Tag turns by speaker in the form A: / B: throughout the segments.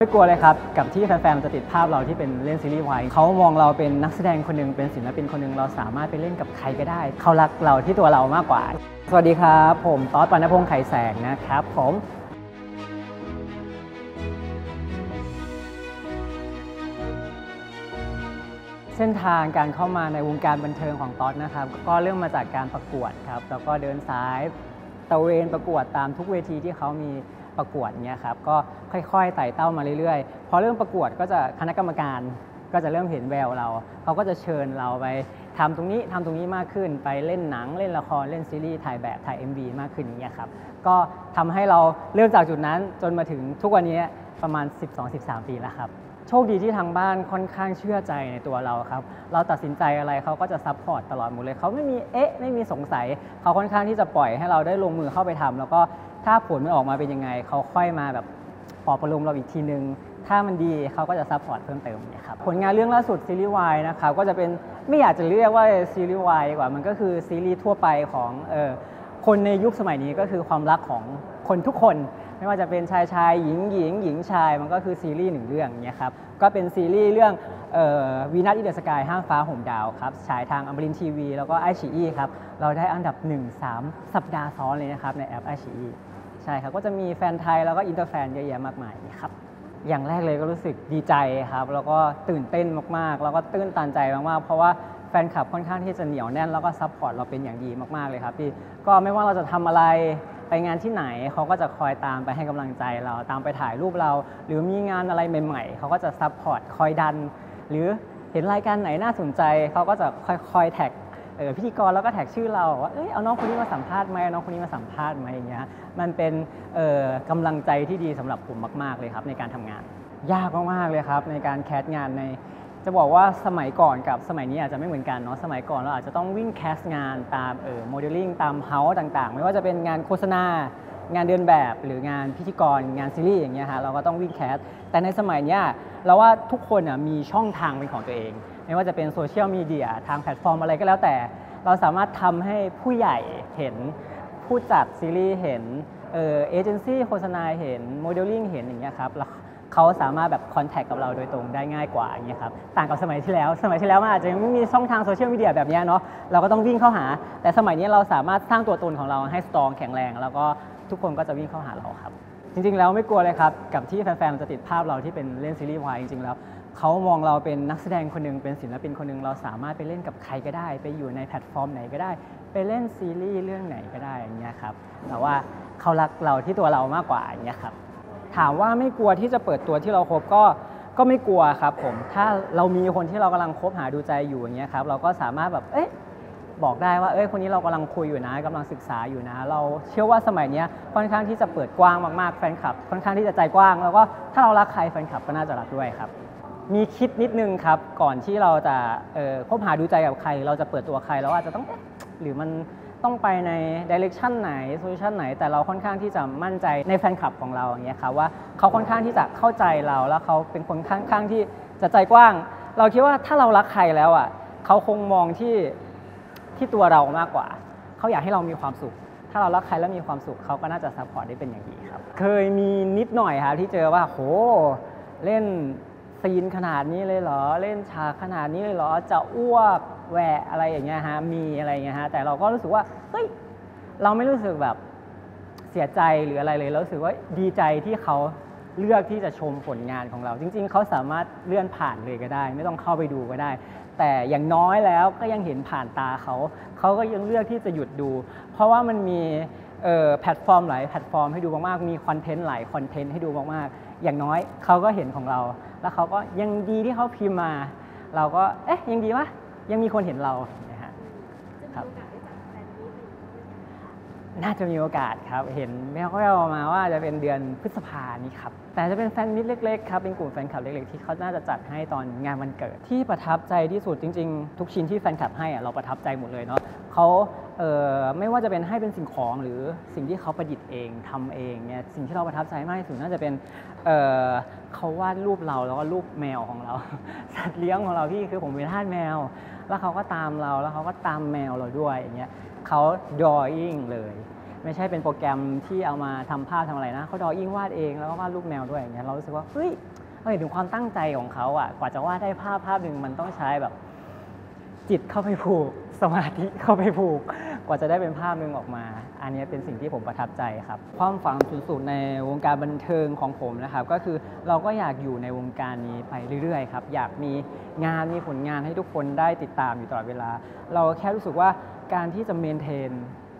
A: ไม่กลัวเลยครับกับที่แฟนๆจะติดภาพเราที่เป็นเล่นซีรีส์วายเขามองเราเป็นนักแสดงคนหนึ่งเป็นศิลปินคนหนึ่งเราสามารถไปเล่นกับใครก็ได้ เขารักเราที่ตัวเรามากกว่า สวัสดีครับ ผมต๊อดปานพงษ์ไข่แสงนะครับ ผมเส้นทางการเข้ามาในวงการบันเทิงของต๊อดนะครับ ก็เริ่มมาจากการประกวดครับ แล้วก็เดินสายตระเวนประกวดตามทุกเวทีที่เขามี ประกวดเนี่ยครับก็ค่อยๆไต่เต้ามาเรื่อยๆ พอเริ่มประกวดก็จะคณะกรรมการก็จะเริ่มเห็นแววเรา เขาก็จะเชิญเราไปทำตรงนี้ทำตรงนี้มากขึ้น ไปเล่นหนังเล่นละครเล่นซีรีส์ถ่ายแบบถ่าย MV มากขึ้นอย่างเงี้ยครับ ก็ทำให้เราเริ่มจากจุดนั้นจนมาถึงทุกวันนี้ประมาณ 12-13 ปีแล้วครับ โชคดีที่ทางบ้านค่อนข้างเชื่อใจในตัวเราครับ เราตัดสินใจอะไรเขาก็จะ support ตลอดหมดเลยเขาไม่มีเอ๊ะไม่มีสงสัยเขาค่อนข้างที่จะปล่อยให้เราได้ลงมือเข้าไปทำแล้วก็ถ้าผลมันออกมาเป็นยังไงเขาค่อยมาแบบปลอบประโลมเราอีกทีนึงถ้ามันดีเขาก็จะ support เพิ่มเติมเนี่ยครับผลงานเรื่องล่าสุดซีรีส์วายนะครับก็จะเป็นไม่อยากจะเรียกว่าซีรีส์วายดีกว่ามันก็คือซีรีส์ทั่วไปของเออคนในยุคสมัยนี้ก็คือความรักของคนทุกคน ไม่ว่าจะเป็นชายชายหญิงหญิงหญิงชายมันก็คือซีรีส์หนึ่งเรื่องเนี่ยครับก็เป็นซีรีส์เรื่อง Venus in the Sky ห้างฟ้าห่มดาวครับฉายทางอมรินทร์ทีวี แล้วก็ไอชีอีครับเราได้อันดับ 1 3 สัปดาห์ซ้อนเลยนะครับในแอปไอชีอีใช่ครับก็จะมีแฟนไทยแล้วก็ inter fan เยอะแยะมากมายครับอย่างแรกเลยก็รู้สึกดีใจครับแล้วก็ตื่นเต้นมากๆ แล้วก็ตื้นตันใจมากๆ เพราะว่าแฟนคลับค่อนข้างที่จะเหนียวแน่นแล้วก็ support เราเป็นอย่างดีมากๆเลยครับพี่ก็ไม่ว่าเราจะทำอะไร ไปงานที่ไหนเขาก็จะคอยตามไปให้กำลังใจเราตามไปถ่ายรูปเรา หรือมีงานอะไรใหม่ๆเขาก็จะ support คอยดัน หรือเห็นรายการไหนน่าสนใจเขาก็จะคอยๆ tag พิธีกรแล้วก็ tag ชื่อเราว่าเอ้ยเอาน้องคนนี้มาสัมภาษณ์ไหมเอาน้องคนนี้มาสัมภาษณ์ไหมอย่างเงี้ยมันเป็นเอ่อกำลังใจที่ดีสำหรับผมมาก ๆเลยครับในการทำงาน ยากมากๆเลยครับในการ cast งานใน จะบอกว่าสมัยก่อนกับสมัยนี้อาจจะไม่เหมือนกันเนาะสมัยก่อนเราอาจจะต้องวิ่ง cast งานตามเออโมเดลลิ่งตาม house ต่าง ๆ ไม่ว่าจะเป็นงานโฆษณางานเดินแบบหรืองานพิธีกรงานซีรีส์อย่างเงี้ยฮะเราก็ต้องวิ่ง castแต่ในสมัยเนี้ยเราว่าทุกคนอะมีช่องทางเป็นของตัวเอง ไม่ว่าจะเป็นโซเชียลมีเดียทางแพลตฟอร์มอะไรก็แล้วแต่ เราสามารถทำให้ผู้ใหญ่เห็นผู้จัดซีรีส์เห็นเออเอเจนซี่โฆษณาเห็นโมเดลลิ่งเห็นอย่างเงี้ยครับแล้ว เขาสามารถแบบ contact กับเราโดยตรงได้ง่ายกว่าอย่างเงี้ยครับต่างกับสมัยที่แล้ว สมัยที่แล้วมันอาจจะยังไม่มีช่องทางโซเชียลมีเดียแบบเนี้เนาะเราก็ต้องวิ่งเข้าหา แต่สมัยนี้เราสามารถสร้างตัวตนของเราให้ strong แข็งแรง แล้วก็ทุกคนก็จะวิ่งเข้าหาเราครับ จริงๆ แล้วไม่กลัวเลยครับ กับที่แฟนๆจะติดภาพเราที่เป็นเล่นซีรีส์วายจริงๆแล้วเขามองเราเป็นนักแสดงคนหนึ่งเป็นศิลปินคนหนึ่งเราสามารถไปเล่นกับใครก็ได้ ไปอยู่ในแพลตฟอร์มไหนก็ได้ ไปเล่นซีรีส์เรื่องไหนก็ได้อย่างเงี้ยครับแต่ว่าเขารักเราที่ตัวเรามากกว่าอย่างเงี้ยครับ ถามว่าไม่กลัวที่จะเปิดตัวที่เราคบก็ก็ไม่กลัวครับผมถ้าเรามีคนที่เรากำลังคบหาดูใจอยู่อย่างเงี้ยครับเราก็สามารถแบบเอ๊ะบอกได้ว่าเอ้ยคนนี้เรากำลังคุยอยู่นะกำลังศึกษาอยู่นะ เราเชื่อว่าสมัยนี้ค่อนข้างที่จะเปิดกว้างมากๆแฟนคลับ ค่อนข้างที่จะใจกว้าง แล้วก็ถ้าเรารักใครแฟนคลับก็น่าจะรักด้วยครับ มีคิดนิดนึงครับก่อนที่เราจะคบหาดูใจกับใคร เราจะเปิดตัวใครเราอาจจะต้องหรือมัน ต้องไปในดิเรกชันไหนโซลูชันไหน แต่เราค่อนข้างที่จะมั่นใจในแฟนคลับของเราอย่างเงี้ยครับว่าเขาค่อนข้างที่จะเข้าใจเราแล้วเขาเป็นคนค่อนข้างที่จะใจกว้าง เราคิดว่าถ้าเรารักใครแล้วอะเขาคงมองที่ที่ตัวเรามากกว่า เขาอยากให้เรามีความสุข ถ้าเรารักใครแล้วมีความสุขเขาก็น่าจะ support ได้เป็นอย่างดีครับ เคยมีนิดหน่อยครับที่เจอว่าโหเล่นซีนขนาดนี้เลยเหรอ เล่นฉากขนาดนี้เลยเหรอ จะอ้วก แหวะอะไรอย่างเงี้ยฮะมีอะไรอย่างเงี้ยฮะแต่เราก็รู้สึกว่าเฮ้ยเราไม่รู้สึกแบบเสียใจหรืออะไรเลยเรารู้สึกว่าดีใจที่เขาเลือกที่จะชมผลงานของเรา จริง ๆ เขาสามารถเลื่อนผ่านเลยก็ได้ ไม่ต้องเข้าไปดูก็ได้ แต่อย่างน้อยแล้วก็ยังเห็นผ่านตาเขาเขาก็ยังเลือกที่จะหยุดดู เพราะว่ามันมีแพลตฟอร์มหลายแพลตฟอร์มให้ดูมากๆ มีคอนเทนต์หลายคอนเทนต์ให้ดูมากๆ อย่างน้อยเขาก็เห็นของเรา แล้วเขาก็ยังดีที่เขาพิมพ์มา เราก็เอ๊ะยังดีวะ ยังมีคนเห็นเรานะฮะครับน่าจะมีโอกาสครับ เห็นแมวก็แววมาว่าจะเป็นเดือนพฤษภานี้ครับ แต่จะเป็นแฟนมิตรเล็กๆครับ เป็นกลุ่มแฟนคลับเล็กๆ ที่เขาน่าจะจัดให้ตอนงานวันเกิด ที่ประทับใจที่สุดจริงๆ ทุกชิ้นที่แฟนคลับให้อะเราประทับใจหมดเลยเนาะเขาเอ่อไม่ว่าจะเป็นให้เป็นสิ่งของหรือสิ่งที่เขาประดิษฐ์เองทำเองเนี่ยสิ่งที่เราประทับใจมากที่สุดน่าจะเป็นเอ่อเขาวาดรูปเราแล้วก็รูปแมวของเรา สัตว์เลี้ยงของเราพี่คือผมเป็นทาสแมว แล้วเขาก็ตามเราแล้วเขาก็ตามแมวเราด้วยอย่างเงี้ยเขาดออิ่งเลย ไม่ใช่เป็นโปรแกรมที่เอามาทำภาพทำอะไรนะเขาดออิ่งวาดเองแล้วก็วาดรูปแมวด้วยอย่างเงี้ยเรารู้สึกว่าเฮ้ยเราเห็นถึงความตั้งใจของเขาอะกว่าจะวาดได้ภาพภาพหนึ่งมันต้องใช้แบบจิตเข้าไปผูกสมาธิเข้าไปผูก กว่าจะได้เป็นภาพนึงออกมา อันนี้เป็นสิ่งที่ผมประทับใจครับ ความฝันสูงสุดในวงการบันเทิงของผมนะครับ ก็คือเราก็อยากอยู่ในวงการนี้ไปเรื่อยๆครับ อยากมีงานมีผลงานให้ทุกคนได้ติดตามอยู่ตลอดเวลา เราแค่รู้สึกว่าการที่จะเมนเทน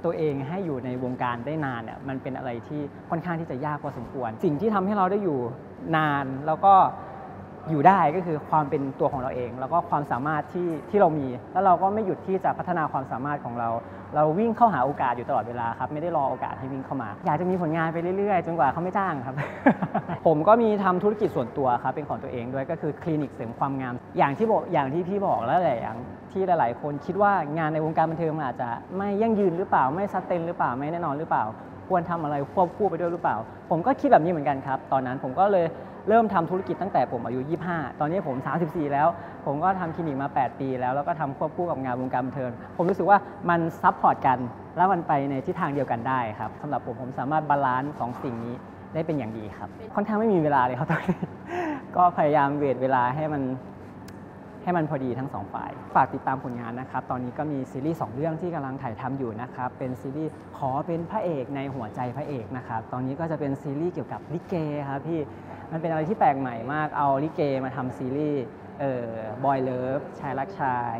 A: ตัวเองให้อยู่ในวงการได้นานเนี่ยมันเป็นอะไรที่ค่อนข้างที่จะยากพอสมควร สิ่งที่ทำให้เราได้อยู่นานแล้วก็ อยู่ได้ก็คือความเป็นตัวของเราเอง แล้วก็ความสามารถที่ที่เรามี แล้วเราก็ไม่หยุดที่จะพัฒนาความสามารถของเรา เราวิ่งเข้าหาโอกาสอยู่ตลอดเวลาครับไม่ได้รอโอกาสให้วิ่งเข้ามา อยากจะมีผลงานไปเรื่อยๆ จนกว่าเขาไม่จ้างครับ ผมก็มีทำธุรกิจส่วนตัวครับเป็นของตัวเองด้วยก็คือคลินิกเสริมความงาม อย่างที่บอกอย่างที่พี่บอกแล้วแหละอย่างที่หลาย ๆ คนคิดว่างานในวงการบันเทิงมันอาจจะไม่ยั่งยืนหรือเปล่าไม่ sustain หรือเปล่าไม่แน่นอนหรือเปล่า ควรทำอะไรควบคู่ไปด้วยหรือเปล่า ผมก็คิดแบบนี้เหมือนกันครับ ตอนนั้นผมก็เลย เริ่มทำธุรกิจตั้งแต่ผมอายุ 25 ตอนนี้ผม 34 แล้ว ผมก็ทำคลินิกมา 8 ปีแล้ว แล้วก็ทำควบคู่กับงานวงการบันเทิง ผมรู้สึกว่ามัน support กัน แล้วมันไปในทิศทางเดียวกันได้ครับสำหรับผมผมสามารถ balance สองสิ่งนี้ได้เป็นอย่างดีครับ ค่อนข้างไม่มีเวลาเลยครับตอนนี้ ก็พยายามเวทเวลาให้มันให้มันพอดีทั้งสองฝ่าย ฝากติดตามผลงานนะครับ ตอนนี้ก็มีซีรีส์2เรื่องที่กำลังถ่ายทำอยู่นะครับ เป็นซีรีส์ขอเป็นพระเอกในหัวใจพระเอกนะครับ ตอนนี้ก็จะเป็นซีรีส์เกี่ยวกับลิเกครับพี่ มันเป็นอะไรที่แปลกใหม่มากเอาลิเกมาทำซีรีส์เอ่อบอยเลิฟชายรักชาย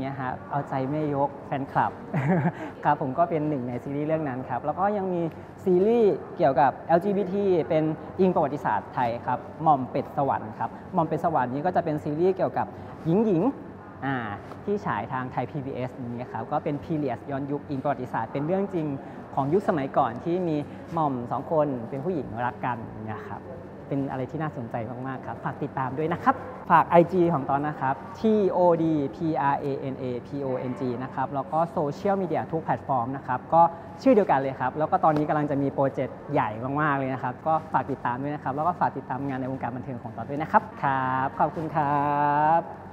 A: เงี้ยฮะเอาใจแม่ยกแฟนคลับครับผมก็เป็นหนึ่งในซีรีส์เรื่องนั้นครับ แล้วก็ยังมีซีรีส์เกี่ยวกับ LGBT เป็นอิงประวัติศาสตร์ไทยครับหม่อมเป็ดสวรรค์ครับหม่อมเป็ดสวรรค์นี้ก็จะเป็นซีรีส์เกี่ยวกับหญิงหญิงอ่าที่ฉายทางไทย PBS นี้ครับก็เป็นพีเรียสย้อนยุคอิงประวัติศาสตร์เป็นเรื่องจริง ของยุคสมัยก่อนที่มีหม่อมสองคนเป็นผู้หญิงรักกันอย่างเงี้ยครับเป็นอะไรที่น่าสนใจมาก ๆ ครับ ฝากติดตามด้วยนะครับ ฝาก IG ของตอนนะครับ T O D P R A N A P O N G นะครับ แล้วก็โซเชียลมีเดียทุกแพลตฟอร์มนะครับ ก็ชื่อเดียวกันเลยครับ แล้วก็ตอนนี้กำลังจะมีโปรเจกต์ใหญ่มาก ๆ เลยนะครับ ก็ฝากติดตามด้วยนะครับ แล้วก็ฝากติดตามงานในวงการบันเทิงของต๊อดด้วยนะครับ ครับ ขอบคุณครับ